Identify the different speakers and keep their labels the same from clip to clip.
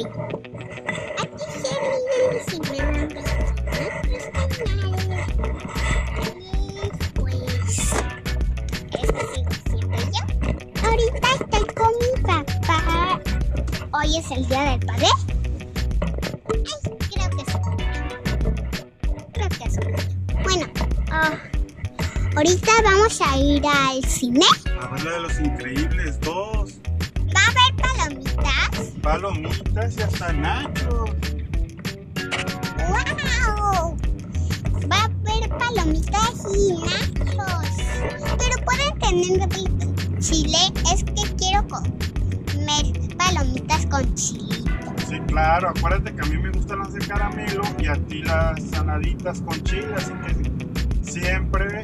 Speaker 1: Aquí, Jerry, siempre vamos a ver nuestro canal. Después, esto siempre yo. Ahorita estoy con mi papá. Hoy es el día del padre. Ay, creo que es un. Creo que es un día. Bueno, ah, ahorita vamos a ir al cine.
Speaker 2: Habla de los increíbles dos.
Speaker 1: Palomitas.
Speaker 2: Y hasta nachos.
Speaker 1: ¡Wow! Va a haber palomitas y nachos. Pero pueden tener chile. Es que quiero comer palomitas con chile.
Speaker 2: Sí, claro. Acuérdate que a mí me gustan las de caramelo y a ti las sanaditas con chile. Así que siempre.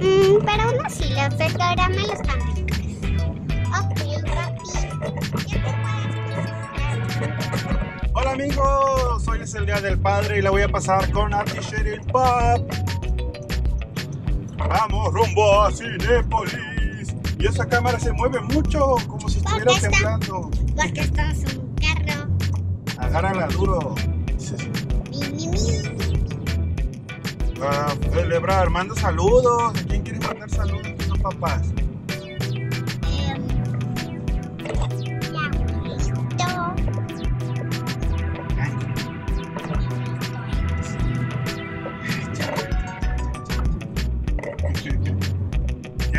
Speaker 1: Mm, pero aún así, las de caramelo están
Speaker 2: es el día del padre y la voy a pasar con Ati Cheryl Pop. Vamos rumbo a Cinépolis. Y esa cámara se mueve mucho, como si estuviera
Speaker 1: ¿Dónde está?
Speaker 2: temblando.
Speaker 1: Porque en un carro.
Speaker 2: Agárrala duro.
Speaker 1: Mi, mi, mi.
Speaker 2: A celebrar, manda saludos. ¿A quién quiere mandar saludos? Los papás.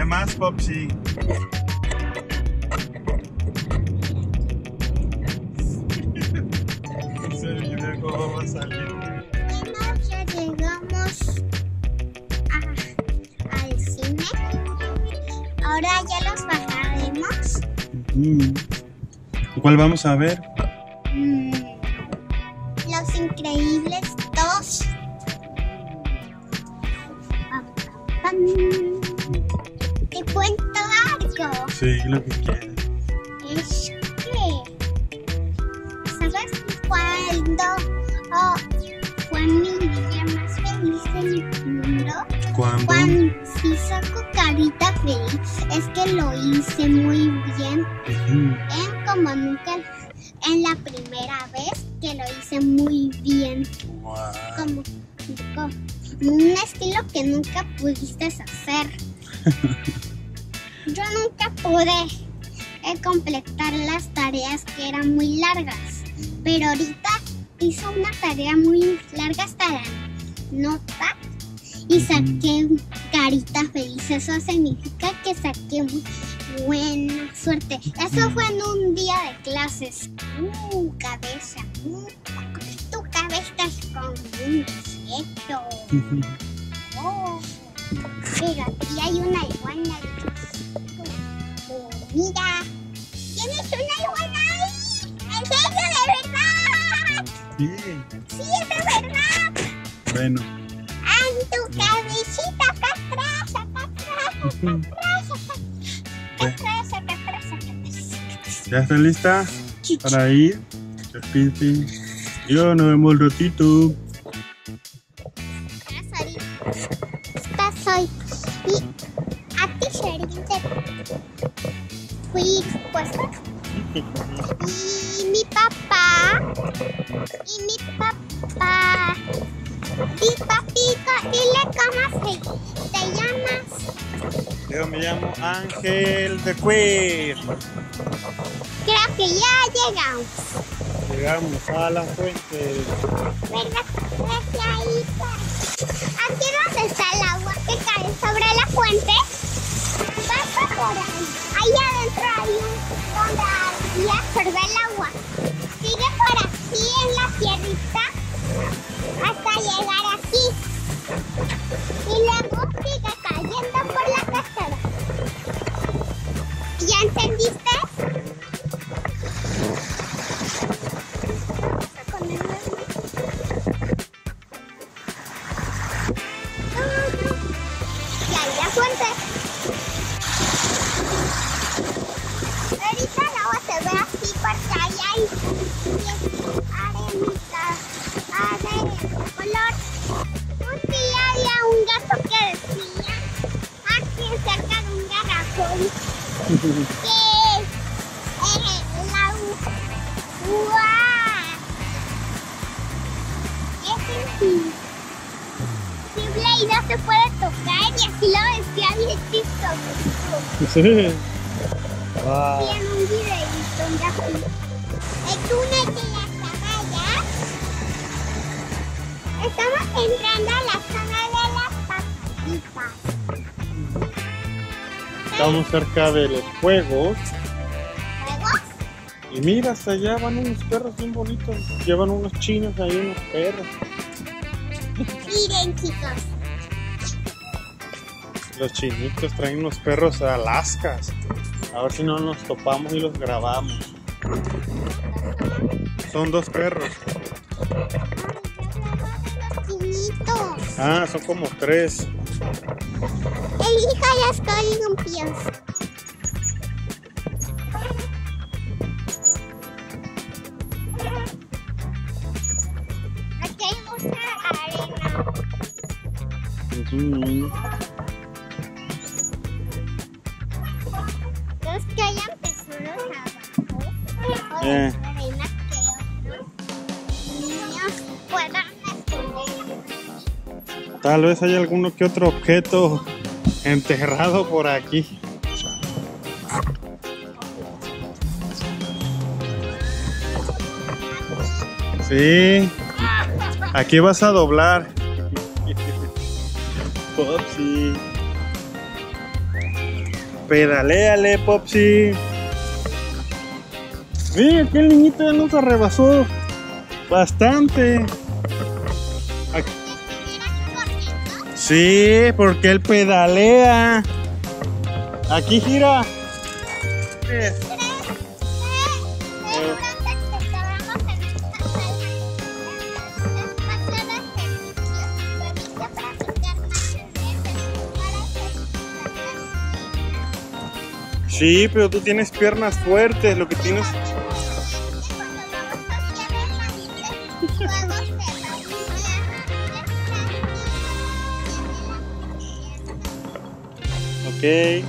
Speaker 2: ¿Qué más, Popsi? Ese video cómo va a salir.
Speaker 1: Llegamos a- al cine. Ahora ya los bajaremos.
Speaker 2: Mm. ¿Cuál vamos a ver? Sí, lo que quieras.
Speaker 1: Es que. ¿Sabes cuándo oh, fue mi día más feliz del mundo?
Speaker 2: ¿Cuándo?
Speaker 1: Cuando si saco carita feliz, es que lo hice muy bien.
Speaker 2: Ujú.
Speaker 1: En como nunca. En la primera vez que lo hice muy bien.
Speaker 2: Guau.
Speaker 1: Como, como un estilo que nunca pudiste hacer. Yo nunca pude eh, completar las tareas que eran muy largas, pero ahorita hice una tarea muy larga hasta la nota y saqué carita feliz. Eso significa que saqué muy buena suerte. Eso fue en un día de clases. Uh, cabeza. uh, tu cabeza es como un desierto. Oh, pero aquí hay una iguana. Mira, tienes una iguana ahí. ¿En serio, de verdad?
Speaker 2: Sí.
Speaker 1: Sí, es de verdad.
Speaker 2: Bueno.
Speaker 1: En tu cabecita, acá atrás, acá atrás,
Speaker 2: Ujú.
Speaker 1: acá atrás, acá atrás, acá atrás.
Speaker 2: ¿Ya está lista
Speaker 1: Chichi.
Speaker 2: para ir? Yo nos vemos un ratito.
Speaker 1: Y mi papá. Y mi papá. Y papito, dile cómo se te llamas.
Speaker 2: Yo me llamo Ángel de Queer.
Speaker 1: Creo que ya llegamos.
Speaker 2: Llegamos a la fuente.
Speaker 1: ¿Verdad? Ahí. Aquí donde está el agua que cae sobre la fuente. Por ahí. Adentro hay un donde absorbe el agua. Sigue por aquí en la tierrita hasta llegar aquí. Que eh, el agua es y no se puede tocar así lo decía bien.
Speaker 2: Sí.
Speaker 1: De las caballas. Estamos entrando a la zona
Speaker 2: Estamos cerca de los juegos.
Speaker 1: ¿Juegos?
Speaker 2: Y mira, hasta allá van unos perros bien bonitos. Llevan unos chinos ahí, unos perros.
Speaker 1: Miren, chicos.
Speaker 2: Los chinitos traen unos perros alaskas. A ver si no nos topamos y los grabamos. Son dos perros. Ah, son como tres.
Speaker 1: Elija las columpios. Aquí hay mucha arena.
Speaker 2: Ujú.
Speaker 1: Los que hayan tesoros abajo. O
Speaker 2: Eh.
Speaker 1: de arena que otros niños puedan esconder.
Speaker 2: Tal vez hay alguno que otro objeto enterrado por aquí. Sí. Aquí vas a doblar. Popsi. Pedaléale, Popsi. Mira, aquel niñito ya nos arrebasó bastante. Sí, porque él pedalea. Aquí gira. Sí, pero tú tienes piernas fuertes, lo que tienes... Ok.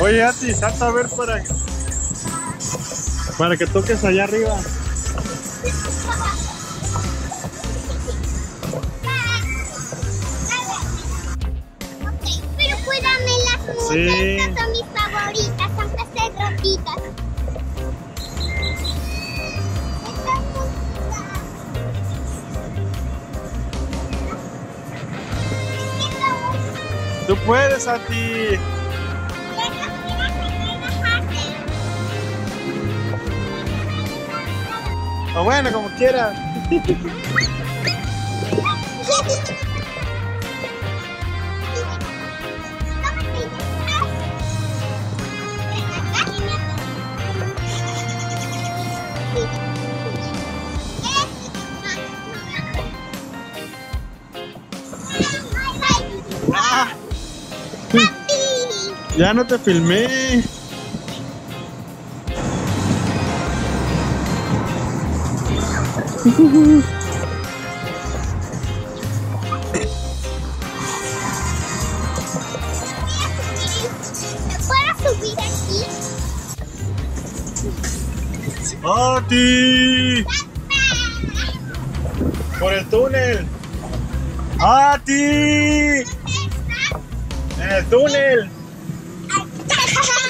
Speaker 2: Oye, Ati, salta a ver para... Para que toques allá arriba.
Speaker 1: Pero cuídame las muchas,
Speaker 2: Sí.
Speaker 1: estas son mis favoritas, son peces rojitas.
Speaker 2: Tú puedes, Ati. O bueno, como quieras. ya no te filmé.
Speaker 1: ¿Puedo subir aquí?
Speaker 2: ¡Ati! Por el túnel. ¡Ati! En el túnel. Ha ha ha!